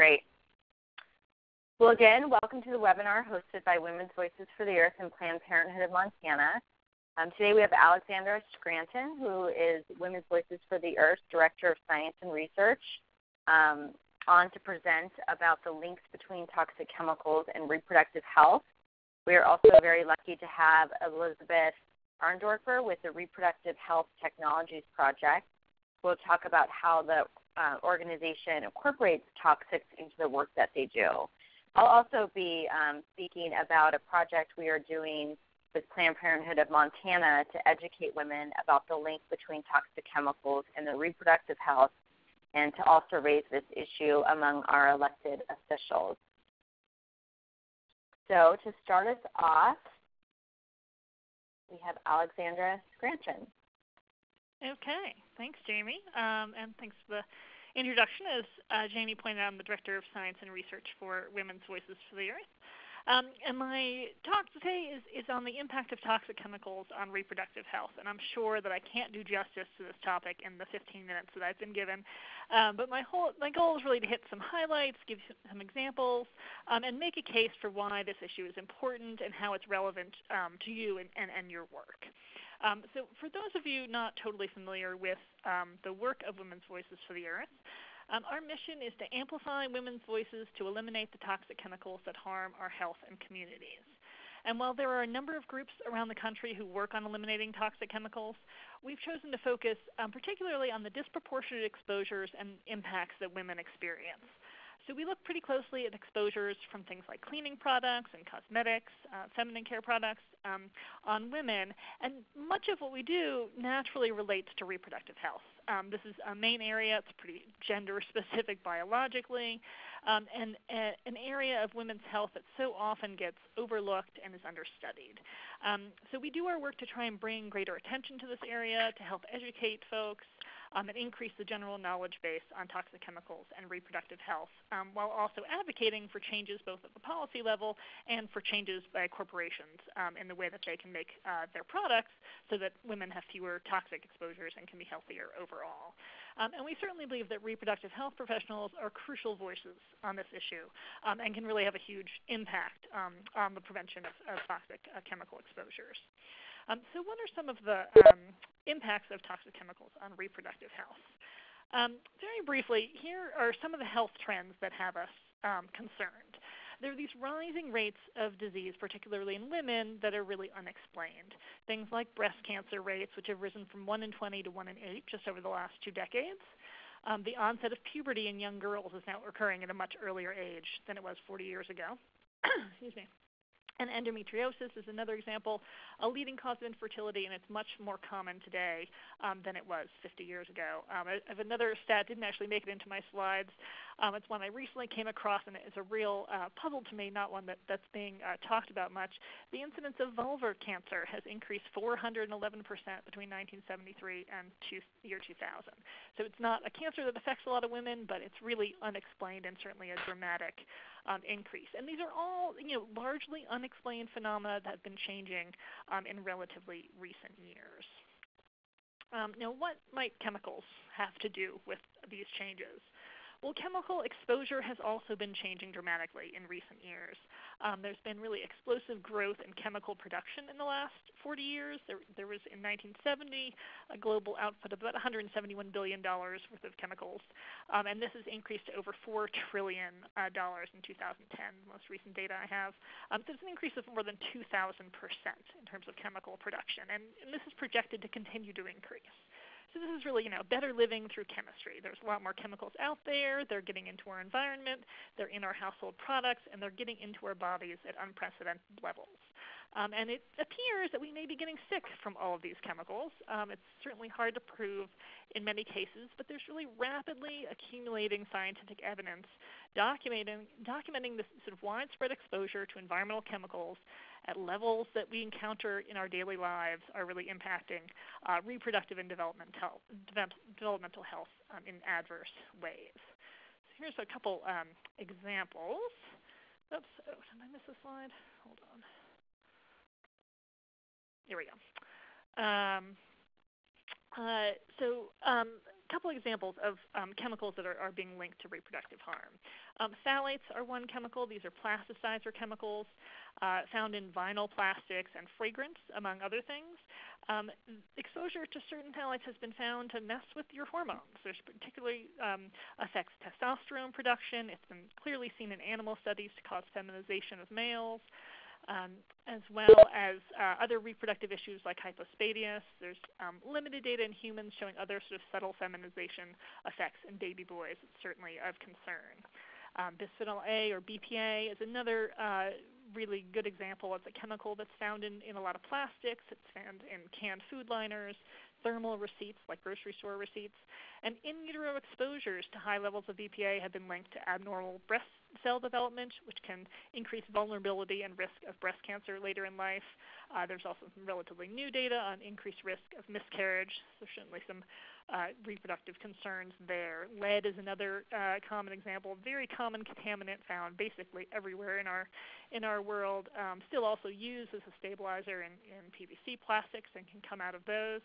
Great. Well, again, welcome to the webinar hosted by Women's Voices for the Earth and Planned Parenthood of Montana. Um, today we have Alexandra Scranton, who is Women's Voices for the Earth Director of Science and Research, um, on to present about the links between toxic chemicals and reproductive health. We are also very lucky to have Elizabeth Arndorfer with the Reproductive Health Technologies Project. We'll talk about how the uh, organization incorporates toxics into the work that they do. I'll also be um, speaking about a project we are doing with Planned Parenthood of Montana to educate women about the link between toxic chemicals and their reproductive health and to also raise this issue among our elected officials. So to start us off, we have Alexandra Scranton. Okay, thanks, Jamie, um, and thanks for the introduction. As uh, Jamie pointed out, I'm the Director of Science and Research for Women's Voices for the Earth. Um, and my talk today is, is on the impact of toxic chemicals on reproductive health. And I'm sure that I can't do justice to this topic in the 15 minutes that I've been given. Um, but my, whole, my goal is really to hit some highlights, give some examples, um, and make a case for why this issue is important and how it's relevant um, to you and, and, and your work. Um, so for those of you not totally familiar with um, the work of Women's Voices for the Earth, um, our mission is to amplify women's voices to eliminate the toxic chemicals that harm our health and communities. And while there are a number of groups around the country who work on eliminating toxic chemicals, we've chosen to focus um, particularly on the disproportionate exposures and impacts that women experience. So we look pretty closely at exposures from things like cleaning products and cosmetics, uh, feminine care products um, on women, and much of what we do naturally relates to reproductive health. Um, this is a main area. It's pretty gender specific biologically, um, and a, an area of women's health that so often gets overlooked and is understudied. Um, so we do our work to try and bring greater attention to this area to help educate folks um, and increase the general knowledge base on toxic chemicals and reproductive health, um, while also advocating for changes both at the policy level and for changes by corporations um, in the way that they can make uh, their products so that women have fewer toxic exposures and can be healthier overall. Um, and we certainly believe that reproductive health professionals are crucial voices on this issue um, and can really have a huge impact um, on the prevention of, of toxic uh, chemical exposures. Um, so what are some of the um, impacts of toxic chemicals on reproductive health? Um, very briefly, here are some of the health trends that have us um, concerned. There are these rising rates of disease, particularly in women, that are really unexplained. Things like breast cancer rates, which have risen from 1 in 20 to 1 in 8 just over the last two decades. Um, the onset of puberty in young girls is now occurring at a much earlier age than it was 40 years ago. Excuse me. And endometriosis is another example, a leading cause of infertility, and it's much more common today um, than it was 50 years ago. Um, I have another stat, didn't actually make it into my slides. Um, it's one I recently came across, and it's a real uh, puzzle to me, not one that, that's being uh, talked about much. The incidence of vulvar cancer has increased 411% between 1973 and two, year 2000. So it's not a cancer that affects a lot of women, but it's really unexplained and certainly a dramatic um, increase. And these are all you know, largely unexplained phenomena that have been changing um, in relatively recent years. Um, now, what might chemicals have to do with these changes? Well, chemical exposure has also been changing dramatically in recent years. Um, there's been really explosive growth in chemical production in the last 40 years. There, there was in 1970 a global output of about 171 billion dollars worth of chemicals, um, and this has increased to over four trillion uh, dollars in 2010. The most recent data I have. Um, so it's an increase of more than 2,000 percent in terms of chemical production, and, and this is projected to continue to increase. So this is really, you know, better living through chemistry. There's a lot more chemicals out there. They're getting into our environment. They're in our household products, and they're getting into our bodies at unprecedented levels. Um, and it appears that we may be getting sick from all of these chemicals. Um, it's certainly hard to prove in many cases, but there's really rapidly accumulating scientific evidence documenting, documenting this sort of widespread exposure to environmental chemicals at levels that we encounter in our daily lives are really impacting uh, reproductive and developmental, developmental health um, in adverse ways. So here's a couple um, examples. Oops, oh, did I miss a slide? Hold on. Here we go. Um, uh, so um, couple examples of um, chemicals that are, are, being linked to reproductive harm. Um, phthalates are one chemical. These are plasticizer chemicals uh, found in vinyl plastics and fragrance, among other things. Um, exposure to certain phthalates has been found to mess with your hormones. There's particularly um, affects testosterone production. It's been clearly seen in animal studies to cause feminization of males um, as well as uh, other reproductive issues like hypospadias. There's um, limited data in humans showing other sort of subtle feminization effects in baby boys. It's certainly of concern. Um, bisphenol A or BPA is another uh, really good example. It's a chemical that's found in, in a lot of plastics. It's found in canned food liners, thermal receipts like grocery store receipts, and in utero exposures to high levels of BPA have been linked to abnormal breast cell development, which can increase vulnerability and risk of breast cancer later in life. Uh, there's also some relatively new data on increased risk of miscarriage, so certainly some uh, reproductive concerns there. Lead is another uh, common example, very common contaminant found basically everywhere in our in our world. Um, still also used as a stabilizer in, in PVC plastics and can come out of those.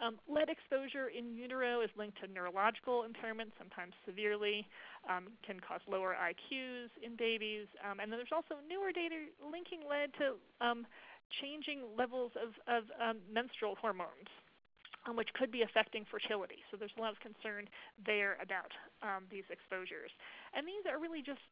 Um, lead exposure in utero is linked to neurological impairment, sometimes severely, um, can cause lower IQs in babies. Um, and then there's also newer data linking lead to um, changing levels of, of um, menstrual hormones. Um, which could be affecting fertility. So there's a lot of concern there about these exposures. And these are really just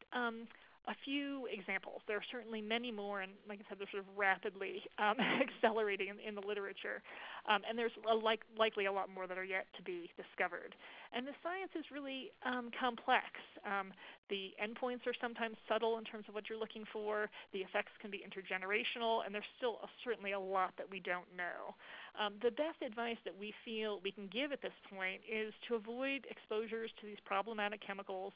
a few examples. There are certainly many more, and like I said, they're sort of rapidly um, accelerating in, in, the literature. Um, and there's a like, likely a lot more that are yet to be discovered. And the science is really um, complex. Um, the endpoints are sometimes subtle in terms of what you're looking for. The effects can be intergenerational, and there's still a, certainly a lot that we don't know. Um, the best advice that we feel we can give at this point is to avoid exposures to these problematic chemicals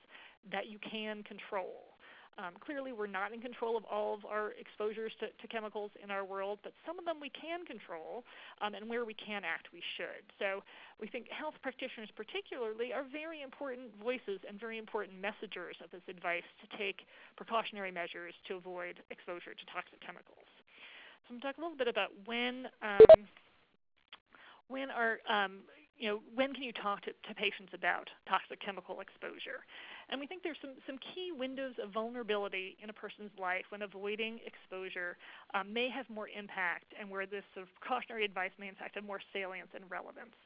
that you can control. Um, clearly, we're not in control of all of our exposures to, to, chemicals in our world, but some of them we can control, um, and where we can act, we should. So we think health practitioners, particularly, are very important voices and very important messengers of this advice to take precautionary measures to avoid exposure to toxic chemicals. So I'm going to talk a little bit about when um, when are um, you know when can you talk to, to patients about toxic chemical exposure? And we think there's some, some key windows of vulnerability in a person's life when avoiding exposure um, may have more impact and where this sort of cautionary advice may in fact have more salience and relevance.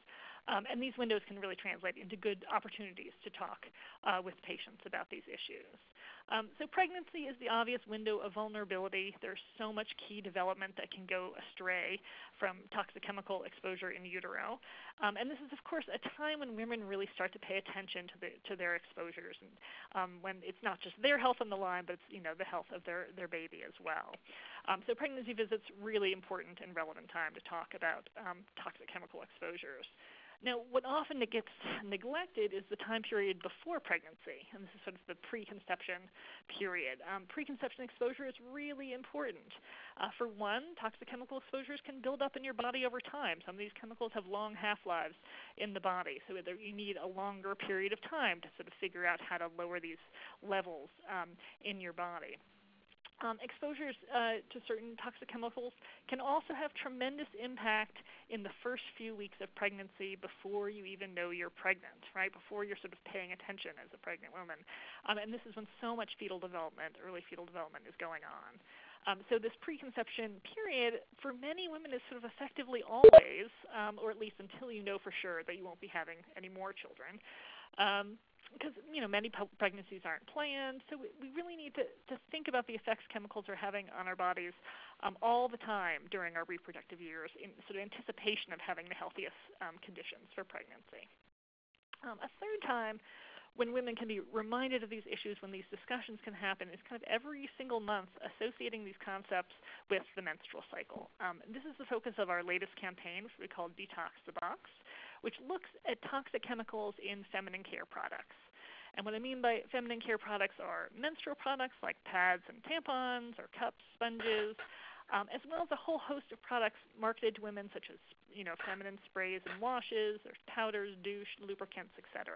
Um, and these windows can really translate into good opportunities to talk uh, with patients about these issues. Um, so pregnancy is the obvious window of vulnerability. There's so much key development that can go astray from toxic chemical exposure in utero. Um, and this is, of course, a time when women really start to pay attention to, the, to their exposures, and um, when it's not just their health on the line, but it's you know the health of their, their baby as well. Um, so pregnancy visits really important and relevant time to talk about um, toxic chemical exposures. Now, what often gets neglected is the time period before pregnancy, and this is sort of the preconception period. Um, preconception exposure is really important. Uh, for one, toxic chemical exposures can build up in your body over time. Some of these chemicals have long half-lives in the body, so you need a longer period of time to sort of figure out how to lower these levels um, in your body. Um, exposures uh, to certain toxic chemicals can also have tremendous impact in the first few weeks of pregnancy before you even know you're pregnant, right? Before you're sort of paying attention as a pregnant woman. Um, and this is when so much fetal development, early fetal development, is going on. Um, so this preconception period for many women is sort of effectively always, um, or at least until you know for sure that you won't be having any more children. Um, because you know many pregnancies aren't planned, so we, we really need to, to think about the effects chemicals are having on our bodies um, all the time during our reproductive years, in sort of anticipation of having the healthiest um, conditions for pregnancy. Um, a third time when women can be reminded of these issues, when these discussions can happen, is kind of every single month associating these concepts with the menstrual cycle. Um, this is the focus of our latest campaign, which we call Detox the Box which looks at toxic chemicals in feminine care products. And what I mean by feminine care products are menstrual products like pads and tampons or cups, sponges, um, as well as a whole host of products marketed to women such as you know feminine sprays and washes, there's powders, douche, lubricants, etc.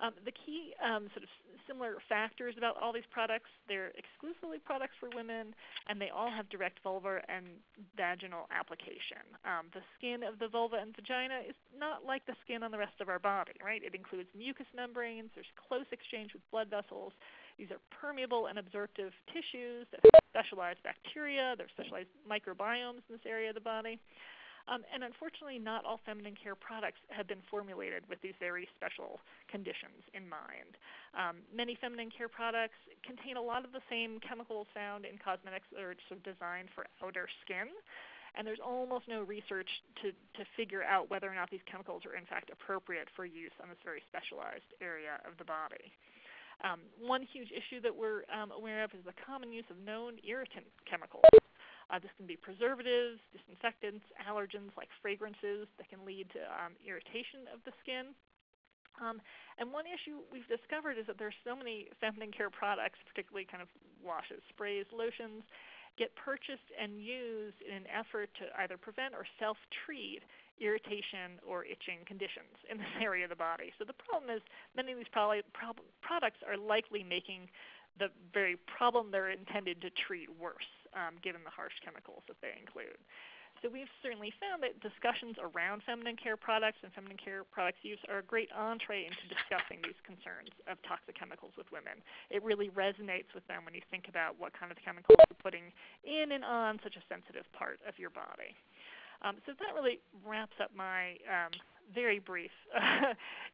Um, the key um, sort of similar factors about all these products, they're exclusively products for women, and they all have direct vulvar and vaginal application. Um, the skin of the vulva and vagina is not like the skin on the rest of our body, right? It includes mucous membranes, there's close exchange with blood vessels. These are permeable and absorptive tissues that have specialized bacteria, there's specialized microbiomes in this area of the body. Um, and unfortunately, not all feminine care products have been formulated with these very special conditions in mind. Um, many feminine care products contain a lot of the same chemicals found in cosmetics that are sort of designed for outer skin. And there's almost no research to, to figure out whether or not these chemicals are in fact appropriate for use on this very specialized area of the body. Um, one huge issue that we're um, aware of is the common use of known irritant chemicals. Uh, this can be preservatives, disinfectants, allergens like fragrances that can lead to um, irritation of the skin. Um, and one issue we've discovered is that there's so many feminine care products, particularly kind of washes, sprays, lotions, get purchased and used in an effort to either prevent or self-treat irritation or itching conditions in this area of the body. So the problem is many of these pro- pro- products are likely making the very problem they're intended to treat worse um, given the harsh chemicals that they include. So we've certainly found that discussions around feminine care products and feminine care products use are a great entree into discussing these concerns of toxic chemicals with women. It really resonates with them when you think about what kind of chemicals you're putting in and on such a sensitive part of your body. Um, so that really wraps up my um, very brief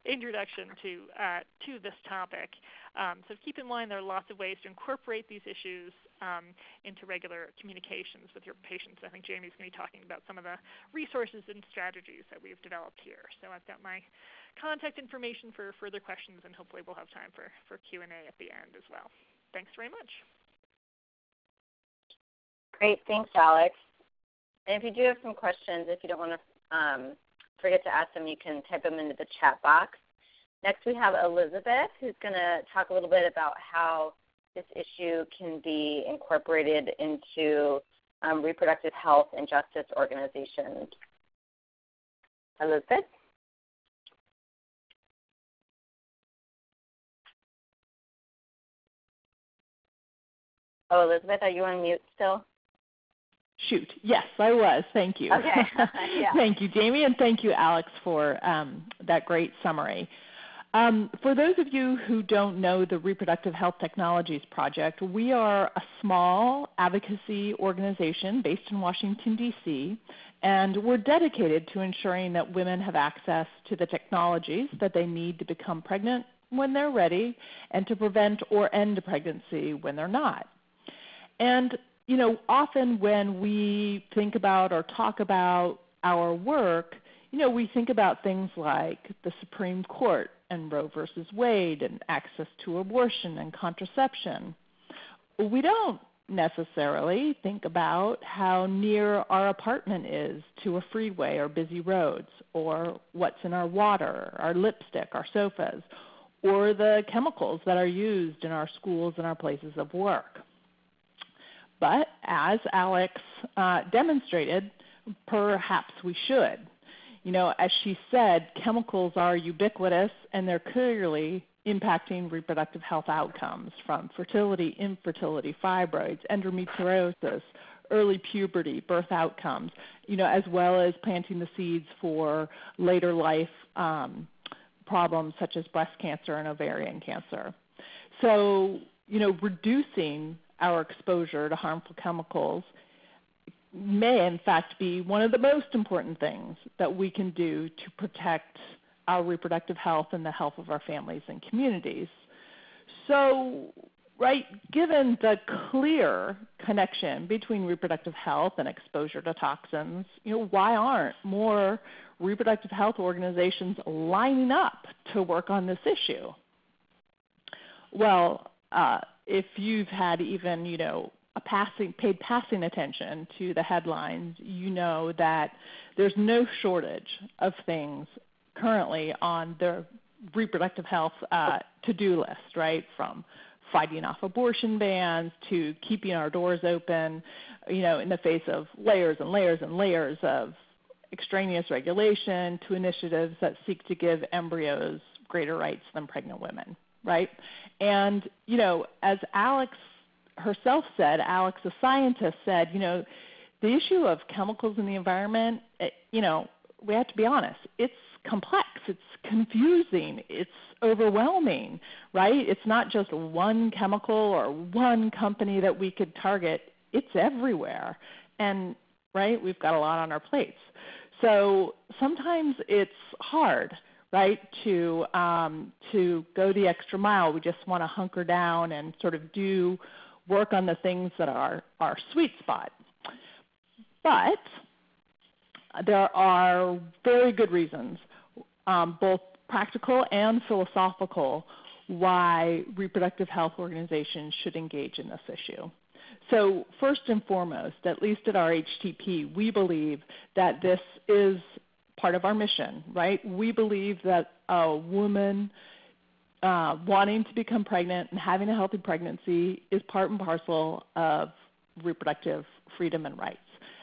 introduction to uh, to this topic. Um, so keep in mind there are lots of ways to incorporate these issues um, into regular communications with your patients. I think Jamie's going to be talking about some of the resources and strategies that we've developed here. So I've got my contact information for further questions, and hopefully we'll have time for, for Q&A at the end as well. Thanks very much. Great. Thanks, Alex. And if you do have some questions, if you don't want to um, forget to ask them, you can type them into the chat box. Next, we have Elizabeth, who's going to talk a little bit about how this issue can be incorporated into um, reproductive health and justice organizations. Elizabeth? Oh, Elizabeth, are you on mute still? Shoot, yes, I was. Thank you. Okay. yeah. thank you, Jamie, and thank you, Alex, for um, that great summary. Um, for those of you who don't know the Reproductive Health Technologies Project, we are a small advocacy organization based in Washington, D.C., and we're dedicated to ensuring that women have access to the technologies that they need to become pregnant when they're ready and to prevent or end pregnancy when they're not. And you know, often when we think about or talk about our work, you know, we think about things like the Supreme Court and Roe versus Wade and access to abortion and contraception. We don't necessarily think about how near our apartment is to a freeway or busy roads, or what's in our water, our lipstick, our sofas, or the chemicals that are used in our schools and our places of work. But as Alex uh, demonstrated, perhaps we should. You know, as she said, chemicals are ubiquitous and they're clearly impacting reproductive health outcomes from fertility, infertility, fibroids, endometriosis, early puberty, birth outcomes, you know, as well as planting the seeds for later life um, problems such as breast cancer and ovarian cancer. So, you know, reducing our exposure to harmful chemicals may in fact be one of the most important things that we can do to protect our reproductive health and the health of our families and communities. So, right, given the clear connection between reproductive health and exposure to toxins, you know, why aren't more reproductive health organizations lining up to work on this issue? Well, uh, if you've had even you know passing paid passing attention to the headlines, you know that there's no shortage of things currently on the reproductive health uh, to-do list, right? From fighting off abortion bans to keeping our doors open, you know, in the face of layers and layers and layers of extraneous regulation to initiatives that seek to give embryos greater rights than pregnant women, right? And you know, as Alex herself said, Alex, a scientist, said, you know, the issue of chemicals in the environment, eh, you know, we have to be honest, it's complex, it's confusing, it's overwhelming, right? It's not just one chemical or one company that we could target. It's everywhere. And right, we've got a lot on our plates. So sometimes it's hard, right, to um, to go the extra mile. We just want to hunker down and sort of do work on the things that are our sweet spot. But there are very good reasons, um, both practical and philosophical, why reproductive health organizations should engage in this issue. So first and foremost, at least at RHTP, we believe that this is part of our mission, right? We believe that a woman uh, wanting to become pregnant and having a healthy pregnancy is part and parcel of reproductive freedom and rights.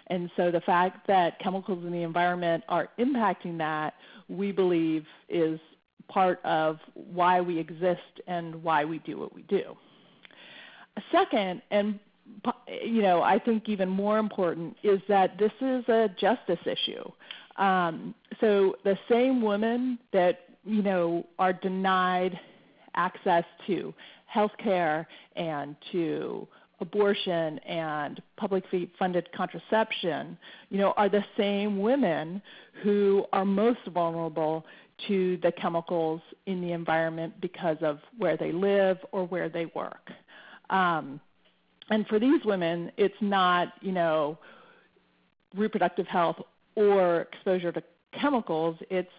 And so the fact that chemicals in the environment are impacting that, we believe, is part of why we exist and why we do what we do. Second, and you know, I think even more important is that this is a justice issue. Um, so the same women that you know are denied access to health care and to abortion and publicly funded contraception, you know, are the same women who are most vulnerable to the chemicals in the environment because of where they live or where they work. Um, and for these women, it's not, you know, reproductive health or exposure to chemicals. It's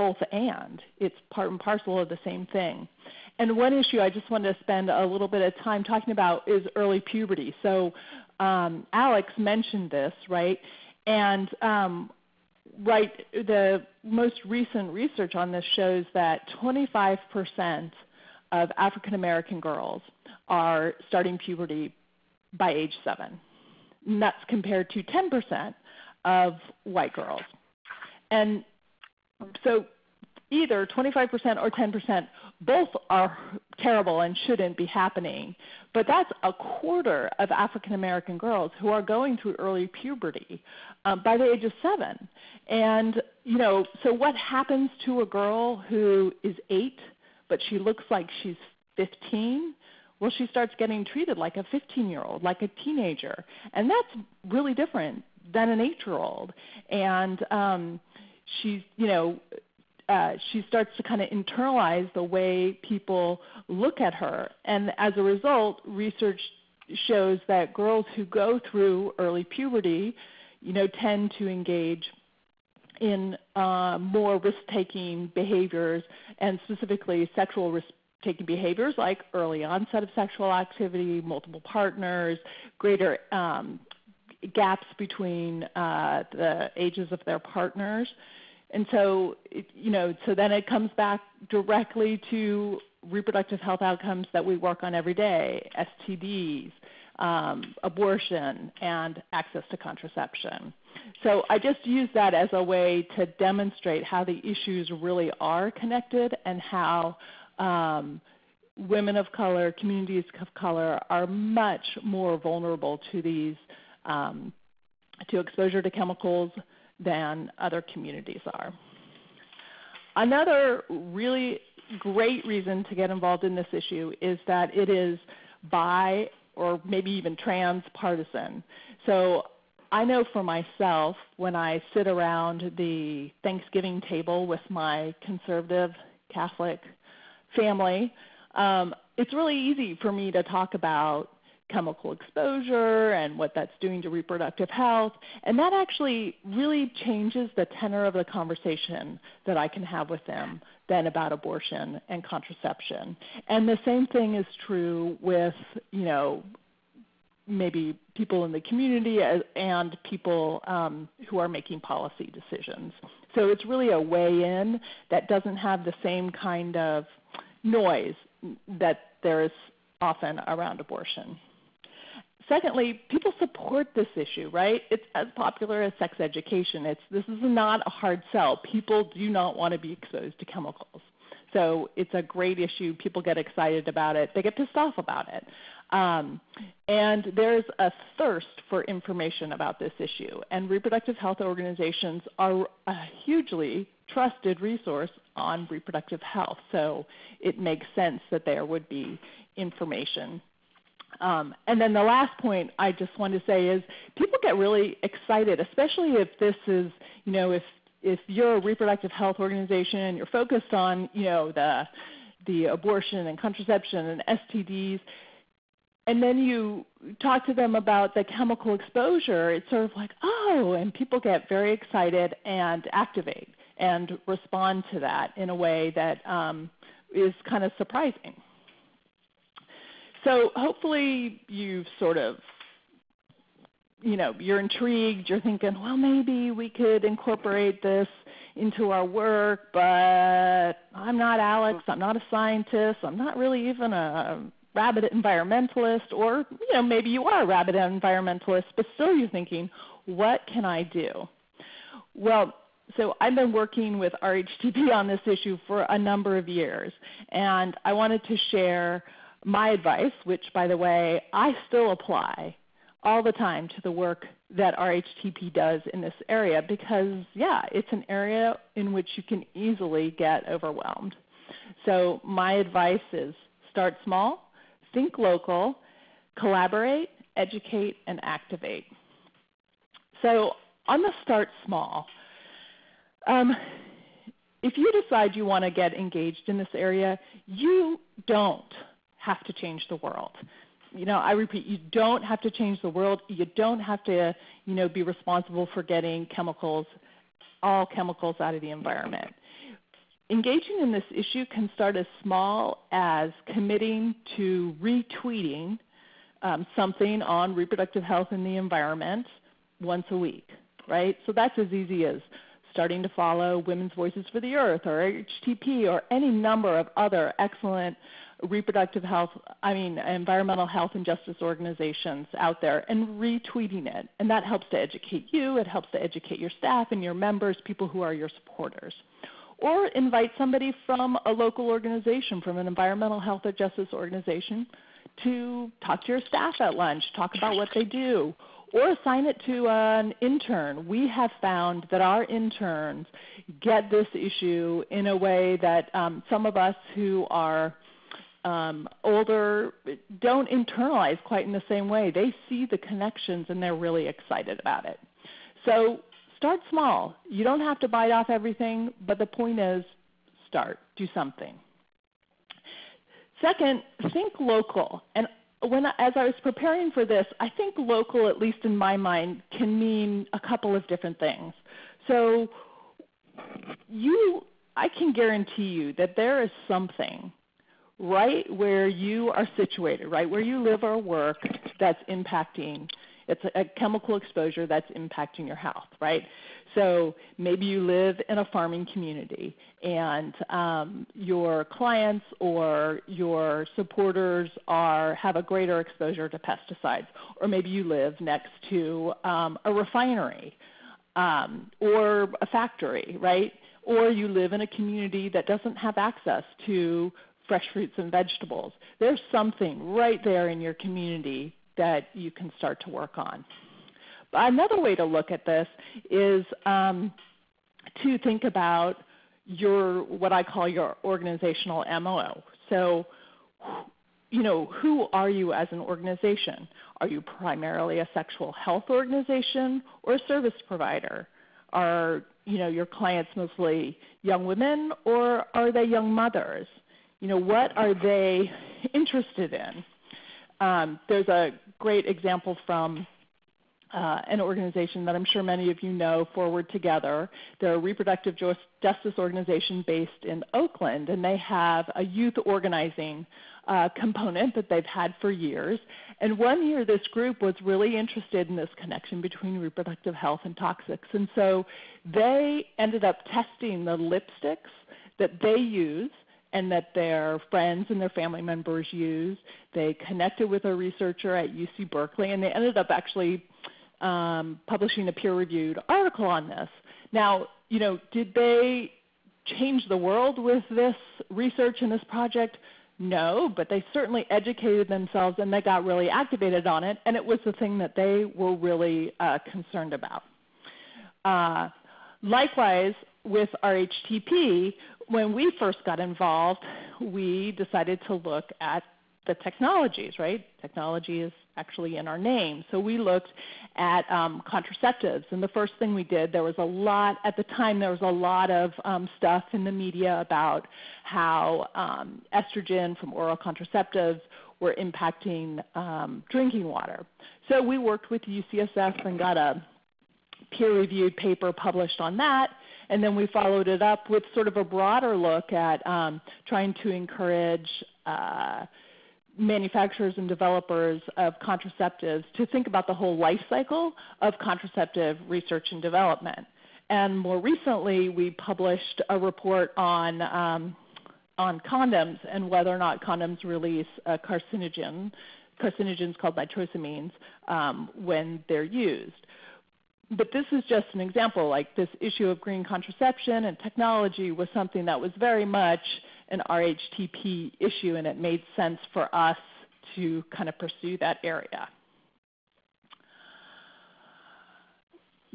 both and. It's part and parcel of the same thing. And one issue I just wanted to spend a little bit of time talking about is early puberty. So um, Alex mentioned this, right? And um, right, the most recent research on this shows that 25% of African American girls are starting puberty by age 7. And that's compared to 10% of white girls. And so either 25% or 10%, both are terrible and shouldn't be happening. But that's a quarter of African American girls who are going through early puberty um, by the age of seven. And, you know, so what happens to a girl who is eight, but she looks like she's 15? Well, she starts getting treated like a 15 year old, like a teenager. And that's really different than an eight year old. And um, she's, you know, uh, she starts to kind of internalize the way people look at her. And as a result, research shows that girls who go through early puberty, you know, tend to engage in uh, more risk-taking behaviors, and specifically sexual risk-taking behaviors like early onset of sexual activity, multiple partners, greater um, gaps between uh, the ages of their partners. And so, it, you know, so then it comes back directly to reproductive health outcomes that we work on every day, STDs, um, abortion, and access to contraception. So I just use that as a way to demonstrate how the issues really are connected and how um, women of color, communities of color are much more vulnerable to these, um, to exposure to chemicals, than other communities are. Another really great reason to get involved in this issue is that it is bi or maybe even transpartisan. So I know for myself when I sit around the Thanksgiving table with my conservative Catholic family, um, it's really easy for me to talk about chemical exposure and what that's doing to reproductive health. And that actually really changes the tenor of the conversation that I can have with them then about abortion and contraception. And the same thing is true with, you know, maybe people in the community and people um, who are making policy decisions. So it's really a way in that doesn't have the same kind of noise that there is often around abortion. Secondly, people support this issue, right? It's as popular as sex education. It's, this is not a hard sell. People do not want to be exposed to chemicals. So it's a great issue. People get excited about it. They get pissed off about it. Um, and there's a thirst for information about this issue. And reproductive health organizations are a hugely trusted resource on reproductive health. So it makes sense that there would be information. Um, and then the last point I just want to say is people get really excited, especially if this is, you know, if if you're a reproductive health organization and you're focused on, you know, the the abortion and contraception and STDs, and then you talk to them about the chemical exposure, it's sort of like, oh, and people get very excited and activate and respond to that in a way that um, is kind of surprising. So hopefully you've sort of, you know, you're intrigued, you're thinking, well, maybe we could incorporate this into our work, but I'm not Alex, I'm not a scientist, I'm not really even a rabid environmentalist, or you know, maybe you are a rabid environmentalist, but still you're thinking, what can I do? Well, so I've been working with RHTP on this issue for a number of years, and I wanted to share my advice, which by the way, I still apply all the time to the work that RHTP does in this area because yeah, it's an area in which you can easily get overwhelmed. So my advice is start small, think local, collaborate, educate, and activate. So on the start small, um, if you decide you want to get engaged in this area, you don't have to change the world. You know, I repeat, you don't have to change the world. You don't have to, you know, be responsible for getting chemicals, all chemicals out of the environment. Engaging in this issue can start as small as committing to retweeting um, something on reproductive health and the environment once a week, right? So that's as easy as starting to follow Women's Voices for the Earth or HTP or any number of other excellent reproductive health, I mean, environmental health and justice organizations out there and retweeting it. And that helps to educate you, it helps to educate your staff and your members, people who are your supporters. Or invite somebody from a local organization, from an environmental health or justice organization, to talk to your staff at lunch, talk about what they do, or assign it to an intern. We have found that our interns get this issue in a way that um, some of us who are um, older don't internalize quite in the same way. They see the connections and they're really excited about it. So start small. You don't have to bite off everything, but the point is start, do something. Second, think local. And when as I was preparing for this, I think local, at least in my mind, can mean a couple of different things. So you, I can guarantee you that there is something right where you are situated, right where you live or work, that's impacting. It's a, chemical exposure that's impacting your health, right? So maybe you live in a farming community and um, your clients or your supporters are have a greater exposure to pesticides, or maybe you live next to um, a refinery um, or a factory, right? Or you live in a community that doesn't have access to fresh fruits and vegetables. There's something right there in your community that you can start to work on. Another way to look at this is um, to think about your what I call your organizational MO. So, you know, who are you as an organization? Are you primarily a sexual health organization or a service provider? Are you know your clients mostly young women or are they young mothers? You know, what are they interested in? Um, there's a great example from uh, an organization that I'm sure many of you know, Forward Together. They're a reproductive justice organization based in Oakland, and they have a youth organizing uh, component that they've had for years. And one year, this group was really interested in this connection between reproductive health and toxics. And so they ended up testing the lipsticks that they use and that their friends and their family members use. They connected with a researcher at UC Berkeley, and they ended up actually um, publishing a peer-reviewed article on this. Now, you know, did they change the world with this research and this project? No, but they certainly educated themselves and they got really activated on it, and it was the thing that they were really uh, concerned about. Uh, likewise, with RHTP, when we first got involved, we decided to look at the technologies, right? Technology is actually in our name. So we looked at um, contraceptives. And the first thing we did, there was a lot, at the time, there was a lot of um, stuff in the media about how um, estrogen from oral contraceptives were impacting um, drinking water. So we worked with UCSF and got a peer reviewed paper published on that. And then we followed it up with sort of a broader look at um, trying to encourage uh, manufacturers and developers of contraceptives to think about the whole life cycle of contraceptive research and development. And more recently, we published a report on um, on condoms and whether or not condoms release a carcinogen, carcinogens called nitrosamines, um, when they're used. But this is just an example. Like this issue of green contraception and technology was something that was very much an RHTP issue, and it made sense for us to kind of pursue that area.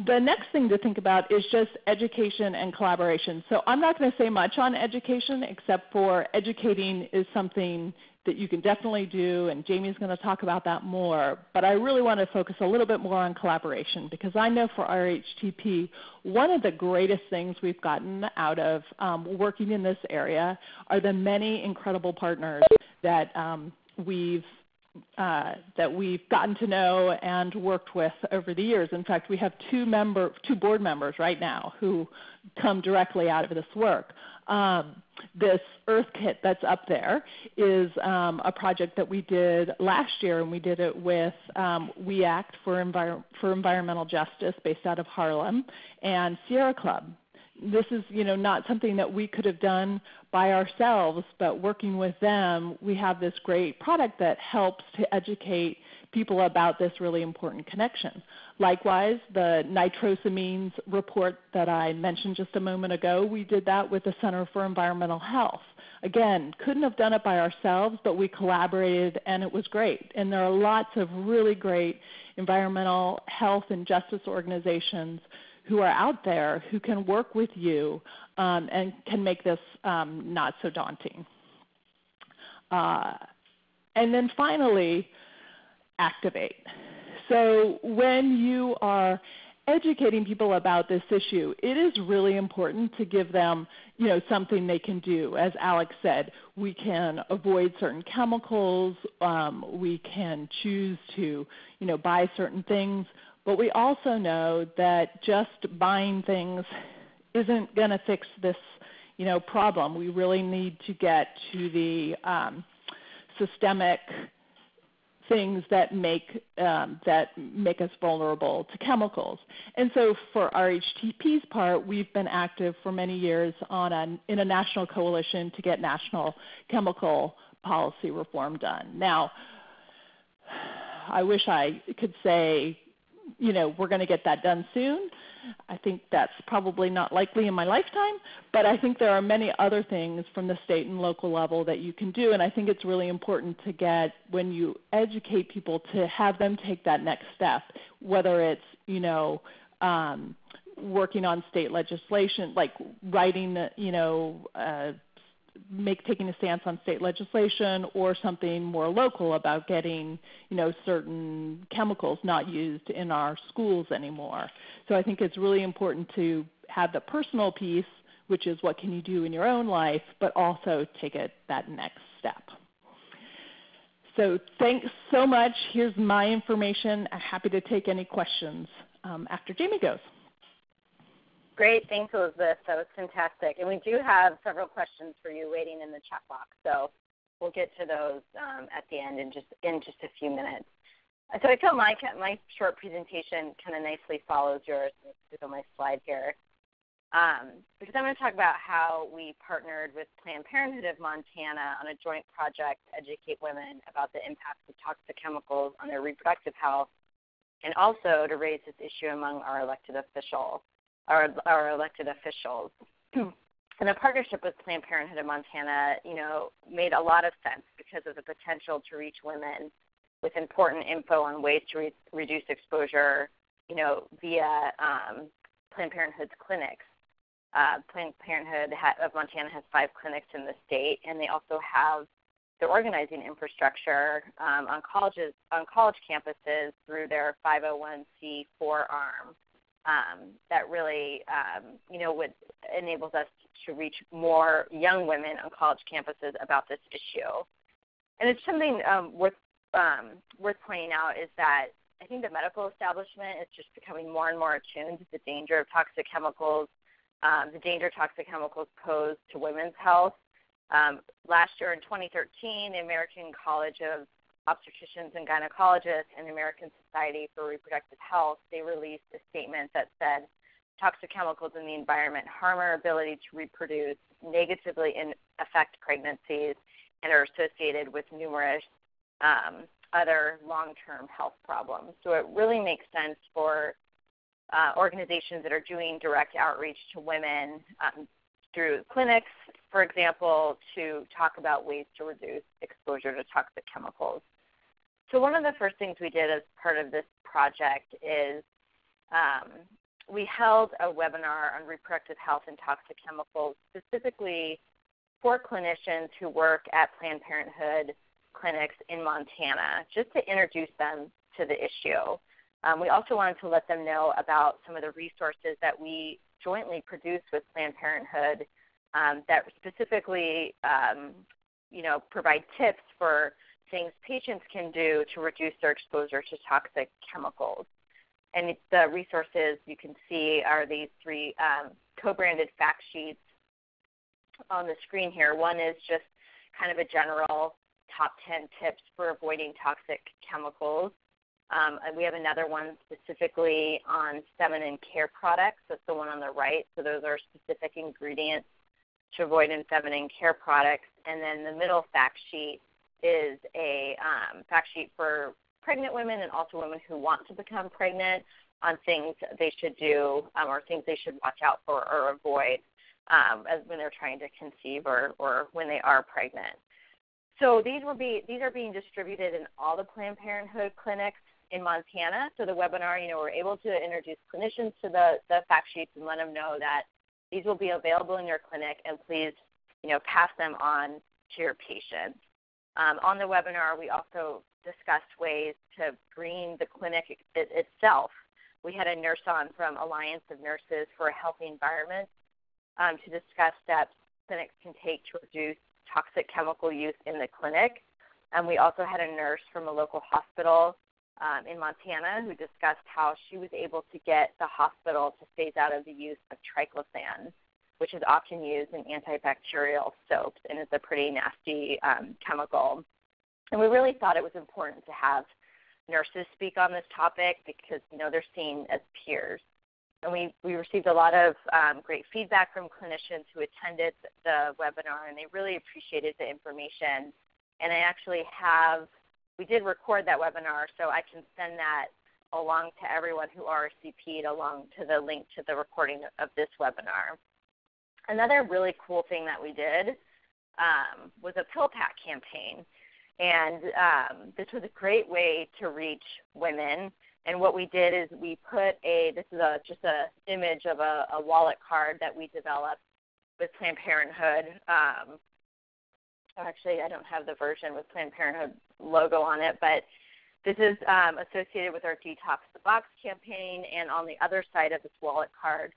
The next thing to think about is just education and collaboration. So I'm not going to say much on education except for educating is something that you can definitely do, and Jamie's going to talk about that more. But I really want to focus a little bit more on collaboration because I know for RHTP, one of the greatest things we've gotten out of um, working in this area are the many incredible partners that um, we've uh, that we've gotten to know and worked with over the years. In fact, we have two member, two board members right now who come directly out of this work. Um, this Earth Kit that's up there is um, a project that we did last year, and we did it with um, We Act for, Envir- for Environmental Justice based out of Harlem and Sierra Club. This is you know, not something that we could have done by ourselves, but working with them, we have this great product that helps to educate people about this really important connection. Likewise, the nitrosamines report that I mentioned just a moment ago, we did that with the Center for Environmental Health. Again, couldn't have done it by ourselves, but we collaborated and it was great. And there are lots of really great environmental health and justice organizations who are out there who can work with you um, and can make this um, not so daunting. Uh, and then finally, activate. So when you are educating people about this issue, it is really important to give them you know, something they can do. As Alex said, we can avoid certain chemicals, um, we can choose to you know, buy certain things, but we also know that just buying things isn't going to fix this you know, problem. We really need to get to the um, systemic things that make um, that make us vulnerable to chemicals. And so for RHTP's part, we've been active for many years on a, in a national coalition to get national chemical policy reform done. Now, I wish I could say, you know, we're going to get that done soon. I think that's probably not likely in my lifetime, but I think there are many other things from the state and local level that you can do, and I think it's really important to get when you educate people to have them take that next step, whether it's you know um, working on state legislation, like writing you know uh, make taking a stance on state legislation or something more local about getting you know certain chemicals not used in our schools anymore. So I think it's really important to have the personal piece, which is what can you do in your own life, but also take it that next step. So thanks so much. Here's my information. I'm happy to take any questions um, after Jamie goes. Great, thanks Elizabeth. That was fantastic. And we do have several questions for you waiting in the chat box. So we'll get to those um, at the end in just in just a few minutes. So I feel my my short presentation kind of nicely follows yours. On my slide here. Um, because I'm going to talk about how we partnered with Planned Parenthood of Montana on a joint project to educate women about the impacts of toxic chemicals on their reproductive health, and also to raise this issue among our elected officials our, our elected officials. and a partnership with Planned Parenthood of Montana, you know, made a lot of sense because of the potential to reach women with important info on ways to re- reduce exposure, you know, via um, Planned Parenthood's clinics. Uh, Planned Parenthood ha- of Montana has five clinics in the state, and they also have the organizing infrastructure um, on colleges on college campuses through their 501c4 arm um, that really um, you know would enables us to reach more young women on college campuses about this issue. And it's something um, worth um, worth pointing out is that I think the medical establishment is just becoming more and more attuned to the danger of toxic chemicals, um, the danger toxic chemicals pose to women's health. Um, last year in 2013, the American College of Obstetricians and Gynecologists and the American Society for Reproductive Health, they released a statement that said toxic chemicals in the environment harm our ability to reproduce, negatively in, affect pregnancies, and are associated with numerous um, other long-term health problems. So it really makes sense for uh, organizations that are doing direct outreach to women um, through clinics, for example, to talk about ways to reduce exposure to toxic chemicals. So one of the first things we did as part of this project is um, we held a webinar on reproductive health and toxic chemicals specifically for clinicians who work at Planned Parenthood clinics in Montana, just to introduce them to the issue. Um, we also wanted to let them know about some of the resources that we jointly produce with Planned Parenthood um, that specifically, um, you know, provide tips for things patients can do to reduce their exposure to toxic chemicals. And the resources you can see are these three um, co-branded fact sheets on the screen here. One is just kind of a general top 10 tips for avoiding toxic chemicals. Um, we have another one specifically on feminine care products. That's the one on the right. So those are specific ingredients to avoid in feminine care products. And then the middle fact sheet is a um, fact sheet for pregnant women and also women who want to become pregnant on things they should do um, or things they should watch out for or avoid um, as when they're trying to conceive or, or when they are pregnant. So these will be these are being distributed in all the Planned Parenthood clinics in Montana. So the webinar, you know, we're able to introduce clinicians to the, the fact sheets and let them know that these will be available in your clinic and please, you know, pass them on to your patients. Um, on the webinar, we also discussed ways to green the clinic it, itself. We had a nurse on from Alliance of Nurses for a Healthy Environment um, to discuss steps clinics can take to reduce toxic chemical use in the clinic. And we also had a nurse from a local hospital um, in Montana who discussed how she was able to get the hospital to phase out of the use of triclosan, which is often used in antibacterial soaps and is a pretty nasty um, chemical. And we really thought it was important to have nurses speak on this topic because you know they're seen as peers. And we, we received a lot of um, great feedback from clinicians who attended the webinar, and they really appreciated the information. And I actually have, we did record that webinar, so I can send that along to everyone who RSVP'd along to the link to the recording of this webinar. Another really cool thing that we did um, was a pill pack campaign. And um, this was a great way to reach women and what we did is we put a this is a just a image of a, a wallet card that we developed with Planned Parenthood. Um, actually, I don't have the version with Planned Parenthood logo on it, but this is um, associated with our Detox the Box campaign. And on the other side of this wallet card,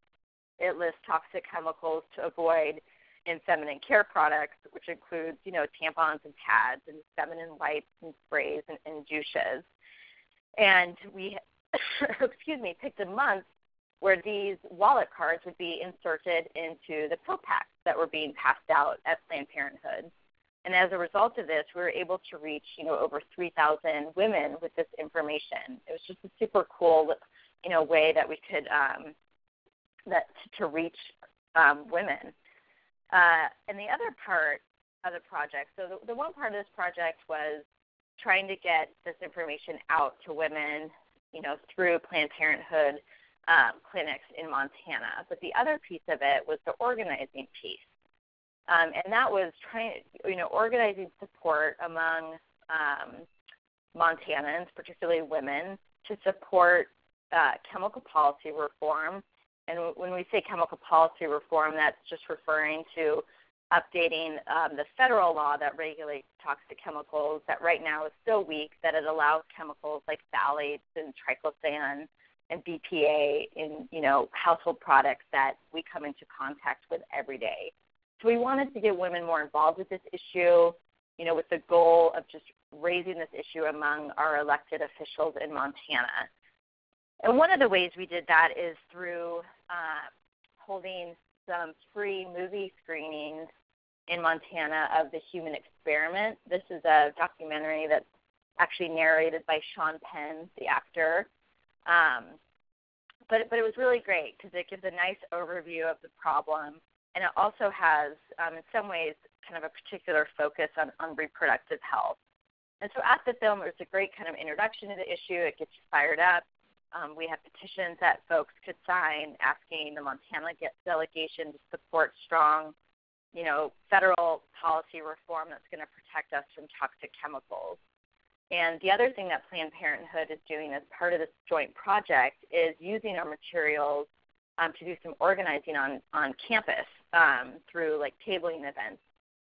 it lists toxic chemicals to avoid in feminine care products, which includes, you know, tampons and pads and feminine wipes and sprays and, and douches and we excuse me picked a month where these wallet cards would be inserted into the pill packs that were being passed out at Planned Parenthood. And as a result of this, we were able to reach, you know, over 3,000 women with this information. It was just a super cool, you know, way that we could um, that to reach um, women. Uh, and the other part of the project, so the, the one part of this project was trying to get this information out to women, you know, through Planned Parenthood um, clinics in Montana. But the other piece of it was the organizing piece. um, and that was trying, you know, organizing support among um, Montanans, particularly women, to support uh, chemical policy reform. And when we say chemical policy reform, that's just referring to updating um, the federal law that regulates toxic chemicals that right now is so weak that it allows chemicals like phthalates and triclosan and BPA in you know household products that we come into contact with every day. So we wanted to get women more involved with this issue, you know, with the goal of just raising this issue among our elected officials in Montana. And one of the ways we did that is through uh, holding some free movie screenings in Montana of the Human Experiment. This is a documentary that's actually narrated by Sean Penn, the actor. Um, but but it was really great because it gives a nice overview of the problem, and it also has, um, in some ways, kind of a particular focus on, on reproductive health. And so at the film, it was a great kind of introduction to the issue. It gets you fired up. Um, we have petitions that folks could sign asking the Montana delegation to support strong, you know, federal policy reform that's going to protect us from toxic chemicals. And the other thing that Planned Parenthood is doing as part of this joint project is using our materials um, to do some organizing on, on campus um, through like tabling events,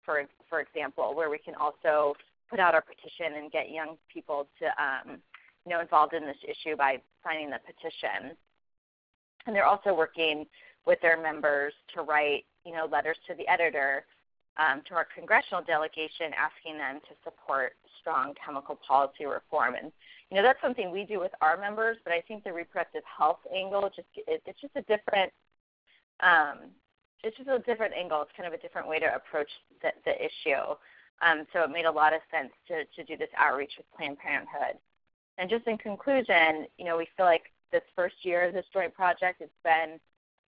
for, for example, where we can also put out our petition and get young people to um, you know, involved in this issue by signing the petition. And they're also working with their members to write, you know, letters to the editor, um, to our congressional delegation, asking them to support strong chemical policy reform. And you know, that's something we do with our members, but I think the reproductive health angle just it, it's just a different um, it's just a different angle. It's kind of a different way to approach the, the issue. Um, so it made a lot of sense to, to do this outreach with Planned Parenthood. And just in conclusion, you know, we feel like this first year of this joint project has been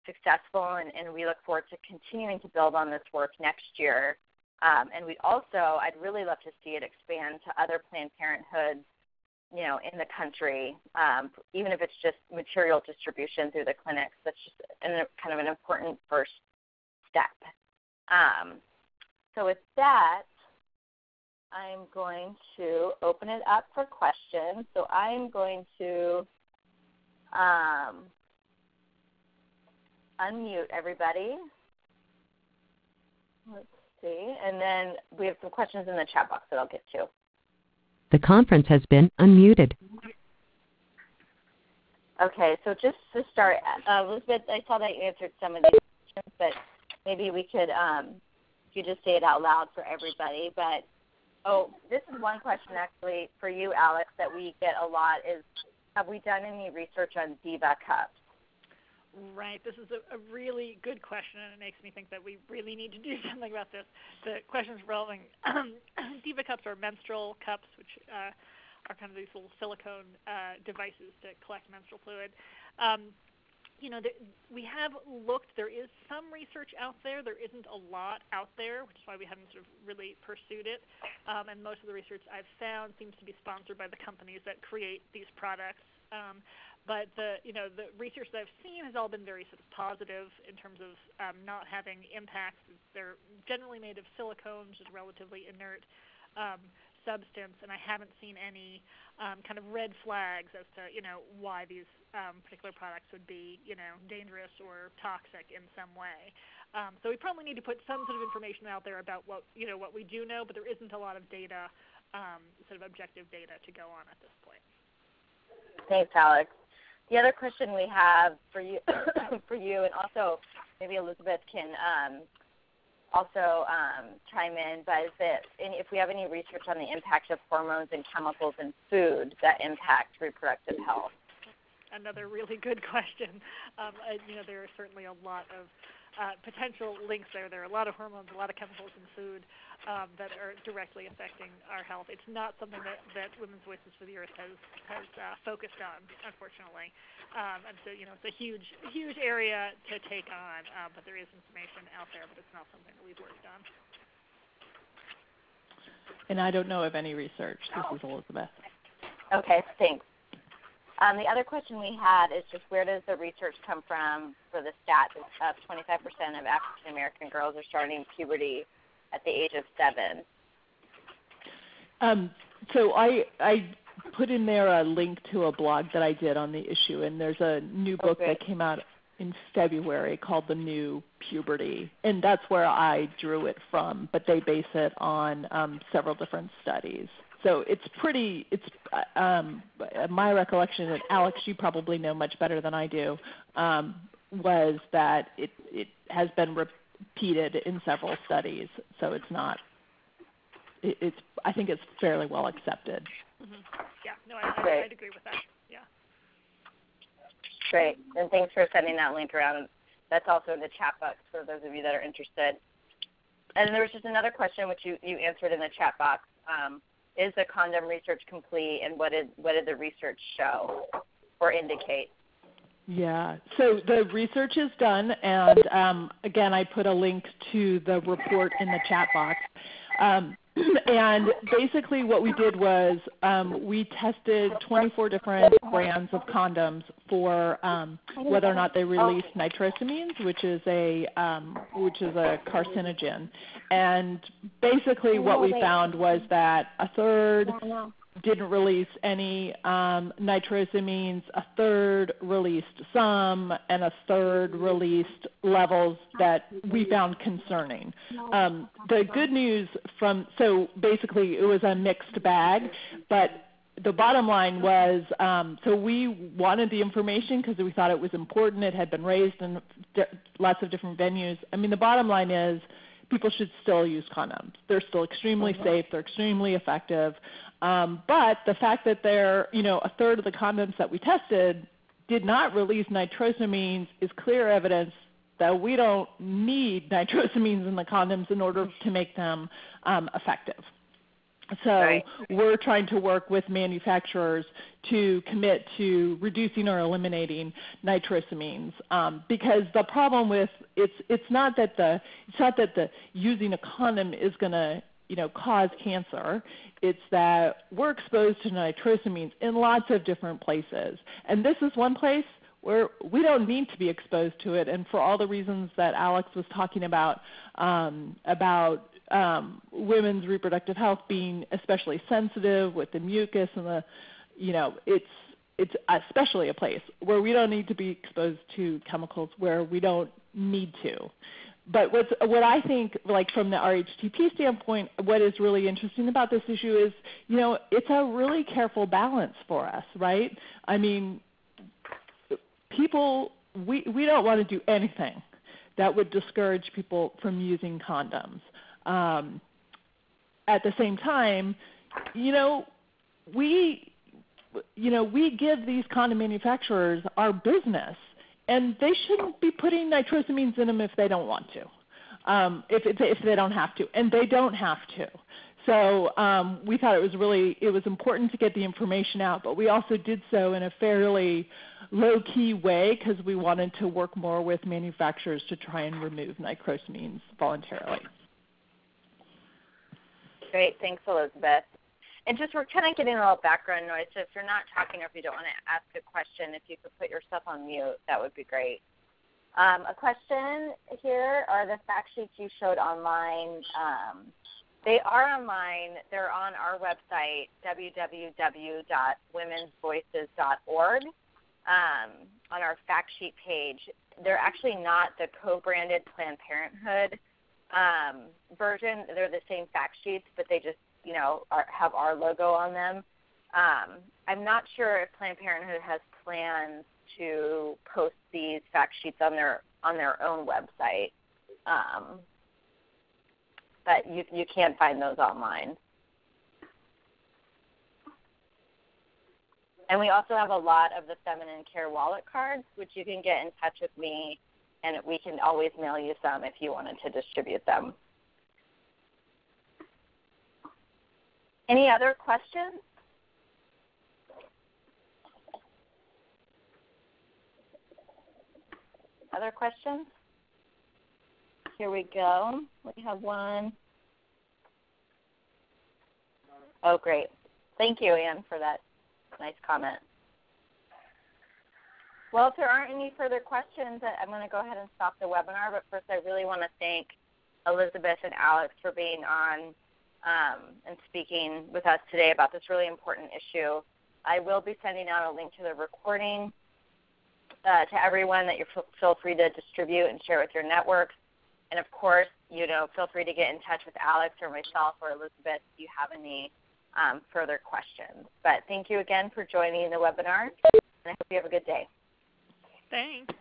successful, and, and we look forward to continuing to build on this work next year. Um, and we'd also, I'd really love to see it expand to other Planned Parenthoods, you know, in the country, um, even if it's just material distribution through the clinics. That's just an, kind of an important first step. Um, so with that, I'm going to open it up for questions. So I'm going to um, unmute everybody. Let's see. And then we have some questions in the chat box that I'll get to. The conference has been unmuted. Okay, so just to start, uh, Elizabeth, I saw that you answered some of these questions, but maybe we could, um, you just say it out loud for everybody. But oh, this is one question actually for you, Alex, that we get a lot is, have we done any research on Diva cups? Right. This is a, a, really good question, and it makes me think that we really need to do something about this. The questions revolving Diva cups are menstrual cups, which uh, are kind of these little silicone uh, devices to collect menstrual fluid. Um, you know, the, we have looked. There is some research out there. There isn't a lot out there, which is why we haven't sort of really pursued it. Um, and most of the research I've found seems to be sponsored by the companies that create these products. Um, but the you know the research that I've seen has all been very sort of positive in terms of um, not having impacts. They're generally made of silicone, which is relatively inert um, substance, and I haven't seen any um, kind of red flags as to you know why these um, particular products would be you know dangerous or toxic in some way. Um, so we probably need to put some sort of information out there about what you know what we do know, but there isn't a lot of data, um, sort of objective data to go on at this point. Thanks, Alex. The other question we have for you, for you, and also maybe Elizabeth can um, also um, chime in, but that if we have any research on the impact of hormones and chemicals in food that impact reproductive health? Another really good question. Um, you know, there are certainly a lot of uh, potential links there. There are a lot of hormones, a lot of chemicals in food um, that are directly affecting our health. It's not something that, that Women's Voices for the Earth has has uh, focused on, unfortunately. Um, and so, you know, it's a huge huge area to take on, uh, but there is information out there, but it's not something that we've worked on. And I don't know of any research. This is Elizabeth. Okay, thanks. Um, the other question we had is just where does the research come from for the stat of 25% of African American girls are starting puberty at the age of seven? Um, so I, I put in there a link to a blog that I did on the issue, and there's a new book okay. that came out in February called The New Puberty, and that's where I drew it from. But they base it on um, several different studies. So it's pretty. It's uh, um, my recollection, and Alex, you probably know much better than I do, um, was that it it has been repeated in several studies. So it's not. It, it's. I think it's fairly well accepted. Mm-hmm. Yeah. No, I, I, I'd agree with that. Yeah. Great. And thanks for sending that link around. That's also in the chat box for those of you that are interested. And there was just another question which you, you answered in the chat box. Um, is the condom research complete and what did what did the research show or indicate? Yeah, so the research is done, and um, again, I put a link to the report in the chat box. Um, and basically what we did was um, we tested 24 different brands of condoms for um, whether or not they release nitrosamines, which is a um, which is a carcinogen. And basically what we found was that a third didn't release any um, nitrosamines, a third released some, and a third released levels that we found concerning. Um, the good news from so basically it was a mixed bag, but the bottom line was um, so we wanted the information because we thought it was important. It had been raised in lots of different venues. I mean, the bottom line is people should still use condoms. They're still extremely safe. They're extremely effective. Um, but the fact that they're, you know, a third of the condoms that we tested did not release nitrosamines is clear evidence that we don't need nitrosamines in the condoms in order to make them um, effective. So right. we're trying to work with manufacturers to commit to reducing or eliminating nitrosamines um, because the problem with it's it's not that the it's not that the using a condom is going to you know cause cancer. It's that we're exposed to nitrosamines in lots of different places. And this is one place where we don't need to be exposed to it. And for all the reasons that alex was talking about um, about um, women's reproductive health being especially sensitive with the mucus and the you know it's it's especially a place where we don't need to be exposed to chemicals where we don't need to but what's, what I think, like from the RHTP standpoint, what is really interesting about this issue is, you know, it's a really careful balance for us, right? I mean, people, we, we don't want to do anything that would discourage people from using condoms. Um, at the same time, you know, we, you know, we give these condom manufacturers our business and they shouldn't be putting nitrosamines in them if they don't want to, um, if, if they don't have to, and they don't have to. So um, we thought it was really it was important to get the information out, but we also did so in a fairly low key way because we wanted to work more with manufacturers to try and remove nitrosamines voluntarily. Great, thanks, Elizabeth. And just we're kind of getting a little background noise. So if you're not talking or if you don't want to ask a question, if you could put yourself on mute, that would be great. Um, a question here are the fact sheets you showed online. Um, they are online. They're on our website, www.womensvoices.org, um, on our fact sheet page. They're actually not the co branded Planned Parenthood um, version. They're the same fact sheets, but they just you know have our logo on them. Um, I'm not sure if Planned Parenthood has plans to post these fact sheets on their on their own website, um, but you you can find those online. And we also have a lot of the feminine care wallet cards, which you can get in touch with me, and we can always mail you some if you wanted to distribute them. Any other questions? Other questions? Here we go. We have one. Oh, great. Thank you, Anne, for that nice comment. Well, if there aren't any further questions, I'm going to go ahead and stop the webinar. But first, I really want to thank Elizabeth and Alex for being on um, and speaking with us today about this really important issue. I will be sending out a link to the recording uh, to everyone that you feel free to distribute and share with your networks. And of course, you know, feel free to get in touch with Alex or myself or Elizabeth if you have any um, further questions. But thank you again for joining the webinar, and I hope you have a good day. Thanks.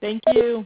Thank you.